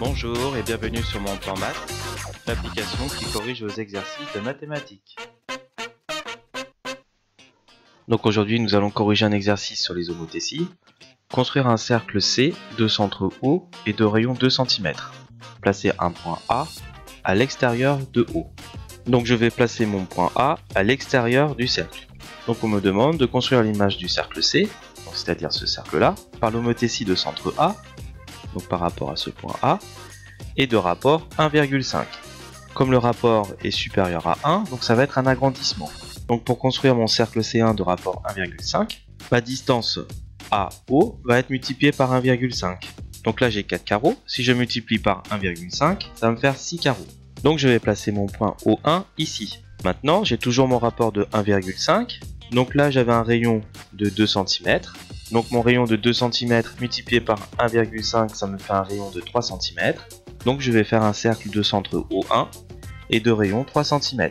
Bonjour et bienvenue sur mon plan maths, l'application qui corrige vos exercices de mathématiques. Donc aujourd'hui nous allons corriger un exercice sur les homothéties, construire un cercle C de centre O et de rayon 2 cm. Placer un point A à l'extérieur de O. Donc je vais placer mon point A à l'extérieur du cercle. Donc on me demande de construire l'image du cercle C, c'est-à-dire ce cercle-là, par l'homothétie de centre A donc par rapport à ce point A, et de rapport 1,5. Comme le rapport est supérieur à 1, donc ça va être un agrandissement. Donc pour construire mon cercle C1 de rapport 1,5, ma distance AO va être multipliée par 1,5. Donc là j'ai 4 carreaux, si je multiplie par 1,5, ça va me faire 6 carreaux. Donc je vais placer mon point O1 ici. Maintenant j'ai toujours mon rapport de 1,5, donc là j'avais un rayon de 2 cm, donc mon rayon de 2 cm multiplié par 1,5, ça me fait un rayon de 3 cm. Donc je vais faire un cercle de centre O1 et de rayon 3 cm.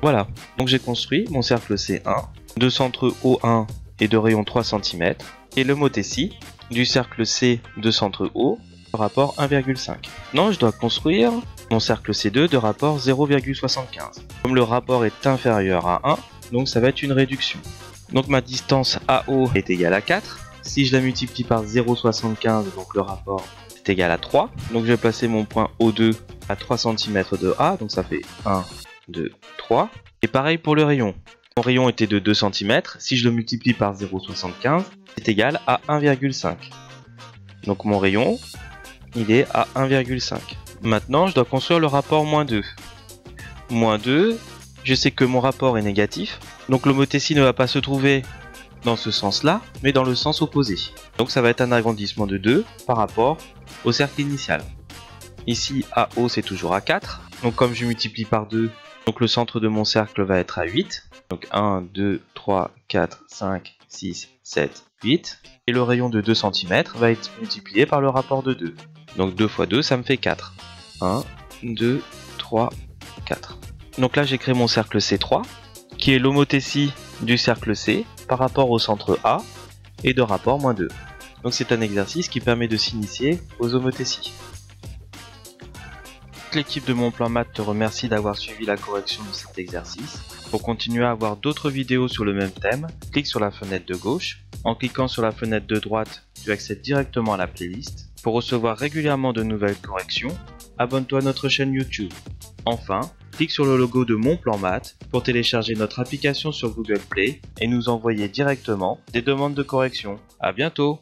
Voilà, donc j'ai construit mon cercle C1 de centre O1 et de rayon 3 cm et le mothétie du cercle C de centre O rapport 1,5. Non, je dois construire mon cercle C2 de rapport 0,75. Comme le rapport est inférieur à 1, donc ça va être une réduction. Donc ma distance AO est égale à 4. Si je la multiplie par 0,75, donc le rapport est égal à 3. Donc je vais passer mon point O2 à 3 cm de A, donc ça fait 1, 2, 3. Et pareil pour le rayon. Mon rayon était de 2 cm, si je le multiplie par 0,75, c'est égal à 1,5. Donc mon rayon, il est à 1,5. Maintenant, je dois construire le rapport moins 2. Moins 2, je sais que mon rapport est négatif, donc l'homothétie ne va pas se trouver dans ce sens-là, mais dans le sens opposé. Donc ça va être un agrandissement de 2 par rapport au cercle initial. Ici, AO c'est toujours à 4, donc comme je multiplie par 2, donc le centre de mon cercle va être à 8. Donc 1, 2, 3, 4, 5, 6, 7, 8. Et le rayon de 2 cm va être multiplié par le rapport de 2. Donc 2 fois 2, ça me fait 4. 1, 2, 3, 4. Donc là j'ai créé mon cercle C3, qui est l'homothétie du cercle C par rapport au centre A et de rapport moins 2. Donc c'est un exercice qui permet de s'initier aux homothéties. L'équipe de mon plan maths te remercie d'avoir suivi la correction de cet exercice. Pour continuer à avoir d'autres vidéos sur le même thème, clique sur la fenêtre de gauche. En cliquant sur la fenêtre de droite, tu accèdes directement à la playlist. Pour recevoir régulièrement de nouvelles corrections, abonne-toi à notre chaîne YouTube. Enfin, clique sur le logo de Mon Plan Maths pour télécharger notre application sur Google Play et nous envoyer directement des demandes de correction. A bientôt